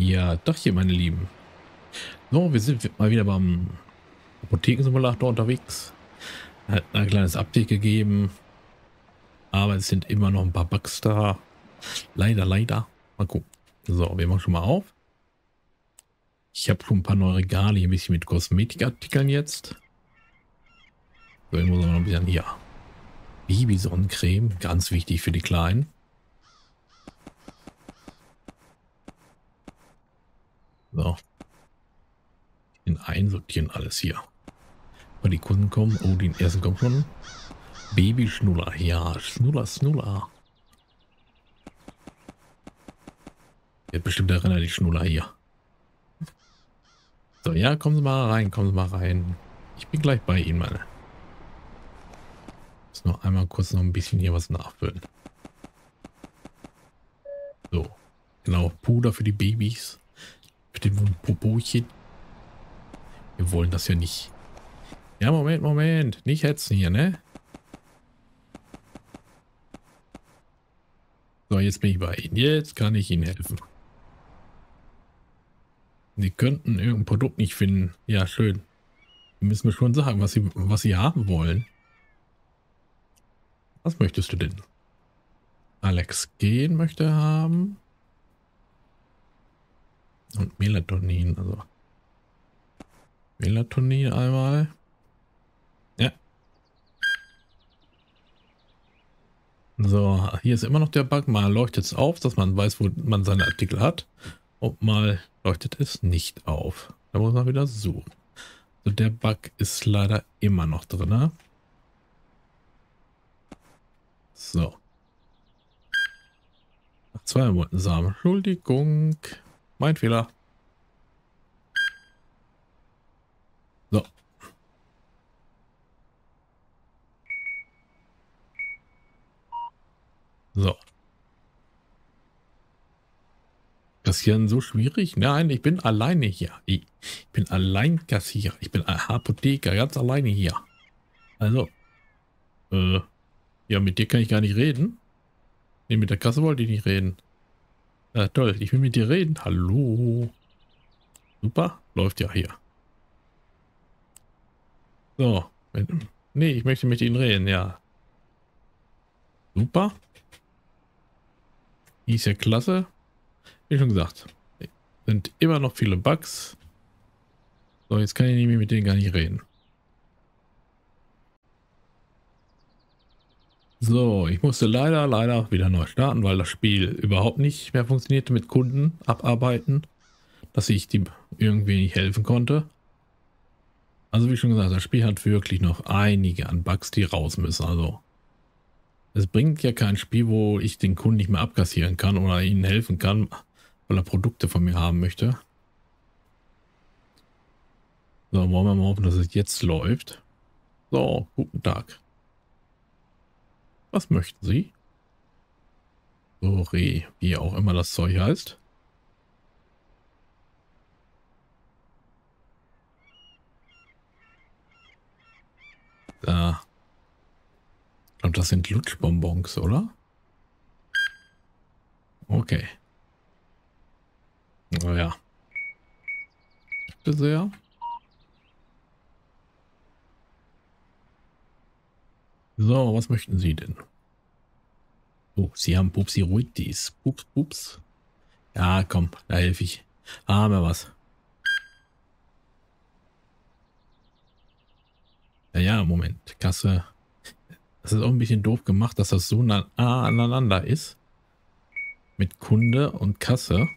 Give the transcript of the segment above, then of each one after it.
Ja, doch hier, meine Lieben. So, wir sind mal wieder beim Apothekensimulator unterwegs. Hat ein kleines Update gegeben. Aber es sind immer noch ein paar Bugs da. Leider, leider. Mal gucken. So, wir machen schon mal auf. Ich habe schon ein paar neue Regale hier ein bisschen mit Kosmetikartikeln jetzt. So, ich muss noch ein bisschen hier. Babysonnencreme, ganz wichtig für die Kleinen. So. In einsortieren alles hier. Weil die Kunden kommen. Oh, den ersten kommt schon. Babyschnuller. Ja, Schnuller, Schnuller. Wird bestimmt erinnert die Schnuller hier. So, ja, kommen Sie mal rein, kommen Sie mal rein. Ich bin gleich bei Ihnen, meine. Muss noch einmal kurz noch ein bisschen hier was nachfüllen. So, genau, Puder für die Babys. Den Popochen. Wir wollen das ja nicht. Ja, Moment, Moment. Nicht hetzen hier, ne? So, jetzt bin ich bei Ihnen. Jetzt kann ich Ihnen helfen. Sie könnten irgendein Produkt nicht finden. Ja, schön. Sie müssen mir schon sagen, was Sie, was Sie haben wollen. Was möchtest du denn? Alex Gen möchte haben. Und Melatonin, also. Melatonin einmal. Ja. So, hier ist immer noch der Bug. Mal leuchtet es auf, dass man weiß, wo man seine Artikel hat. Und mal leuchtet es nicht auf. Da muss man wieder suchen. So, der Bug ist leider immer noch drin. Ne? So. Nach zwei Monaten Samen. Entschuldigung. Mein Fehler. So. So. Kassieren so schwierig? Nein, ich bin alleine hier. Ich bin allein Kassierer. Ich bin Apotheker, ganz alleine hier. Also. Äh, ja, mit dir kann ich gar nicht reden. Nee, mit der Kasse wollte ich nicht reden. Ja, toll, ich will mit dir reden. Hallo. Super, läuft ja hier. So. Nee, ich möchte mit Ihnen reden, ja. Super. Die ist ja klasse. Wie schon gesagt, sind immer noch viele Bugs. So, jetzt kann ich mehr mit denen gar nicht reden. So, ich musste leider, leider wieder neu starten, weil das Spiel überhaupt nicht mehr funktionierte mit Kunden abarbeiten, dass ich die irgendwie nicht helfen konnte. Also wie schon gesagt, das Spiel hat wirklich noch einige an Bugs, die raus müssen. Also es bringt ja kein Spiel, wo ich den Kunden nicht mehr abkassieren kann oder ihnen helfen kann, weil er Produkte von mir haben möchte. So, wollen wir mal hoffen, dass es jetzt läuft. So, guten Tag. Was möchten Sie? Sorry, wie auch immer das Zeug heißt. Da. Glaube, das sind Lutschbonbons, oder? Okay. Naja. Bitte sehr. So, was möchten Sie denn? Oh, Sie haben Pupsi-Ruitis. Pups, pups. Ja, komm, da helfe ich. Haben wir was. Ja, ja, Moment. Kasse. Das ist auch ein bisschen doof gemacht, dass das so nah aneinander ist. Mit Kunde und Kasse.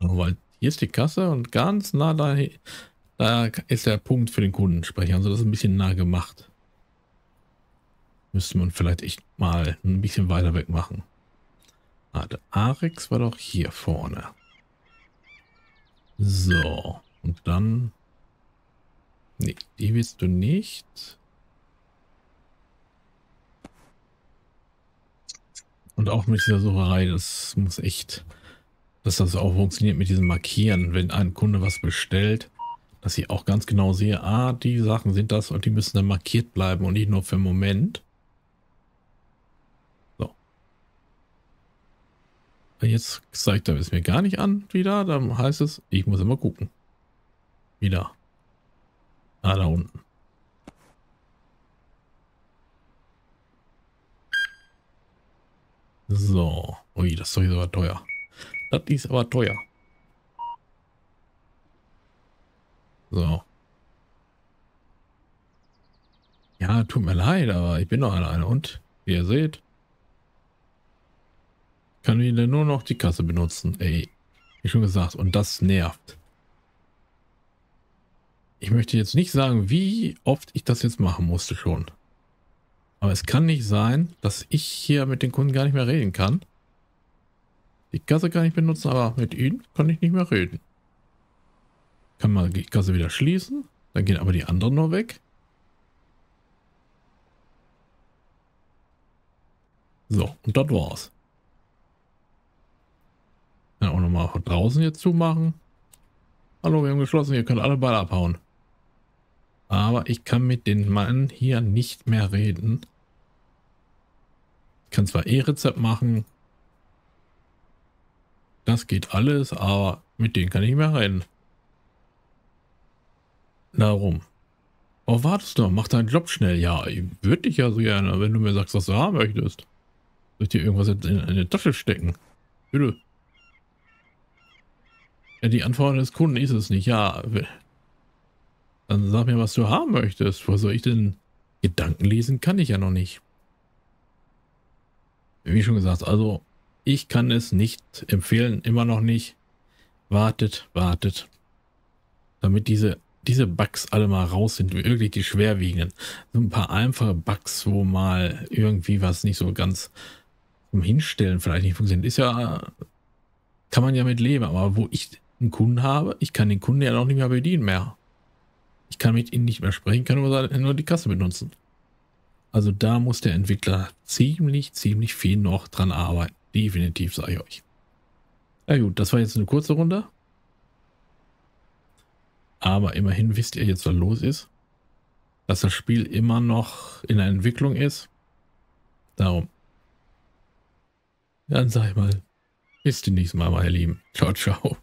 Weil hier ist die Kasse und ganz nah da, da ist der Punkt für den Kundensprecher. Also das ist ein bisschen nah gemacht. Müsste man vielleicht echt mal ein bisschen weiter weg machen. Ah, der Arex war doch hier vorne. So. Und dann... Nee, die willst du nicht. Und auch mit dieser Sucherei, das muss echt dass das auch funktioniert mit diesem Markieren, wenn ein Kunde was bestellt, dass ich auch ganz genau sehe, ah, die Sachen sind das und die müssen dann markiert bleiben und nicht nur für einen Moment. So. Jetzt zeigt er es mir gar nicht an wieder, dann heißt es, ich muss immer gucken. Wieder. Ah, da unten. So. Ui, das ist doch sogar teuer. Das ist aber teuer. So. Ja, tut mir leid, aber ich bin noch alleine. Und, wie ihr seht, kann wieder nur noch die Kasse benutzen. Ey, wie schon gesagt, und das nervt. Ich möchte jetzt nicht sagen, wie oft ich das jetzt machen musste schon. Aber es kann nicht sein, dass ich hier mit den Kunden gar nicht mehr reden kann. Die Kasse kann ich benutzen, aber mit ihnen kann ich nicht mehr reden. Kann mal die Kasse wieder schließen. Dann gehen aber die anderen nur weg. So, und das war's. Dann auch nochmal von draußen jetzt zumachen. Hallo, wir haben geschlossen, ihr könnt alle Ball abhauen. Aber ich kann mit den Mann hier nicht mehr reden. Ich kann zwar E-Rezept machen. Das geht alles, aber mit denen kann ich mehr reden. Darum. Oh, wartest du, mach deinen Job schnell. Ja, ich würde dich ja so gerne, wenn du mir sagst, was du haben möchtest. Soll ich dir irgendwas in, in eine Tasche stecken? Bitte. Ja, die Antwort des Kunden ist es nicht. Ja, dann sag mir, was du haben möchtest. Wo soll ich denn Gedanken lesen? Kann ich ja noch nicht. Wie schon gesagt, also ich kann es nicht empfehlen, immer noch nicht. Wartet, wartet. Damit diese, diese Bugs alle mal raus sind, wirklich die schwerwiegenden. So ein paar einfache Bugs, wo mal irgendwie was nicht so ganz zum Hinstellen vielleicht nicht funktioniert. Ist ja, kann man ja mit leben, aber wo ich einen Kunden habe, ich kann den Kunden ja noch nicht mehr bedienen mehr. Ich kann mit ihnen nicht mehr sprechen, kann nur, nur die Kasse benutzen. Also da muss der Entwickler ziemlich, ziemlich viel noch dran arbeiten. Definitiv, sage ich euch. Na gut, das war jetzt eine kurze Runde. Aber immerhin wisst ihr jetzt, was los ist. Dass das Spiel immer noch in der Entwicklung ist. Darum. Dann sag ich mal, bis zum nächsten Mal, meine Lieben. Ciao, ciao.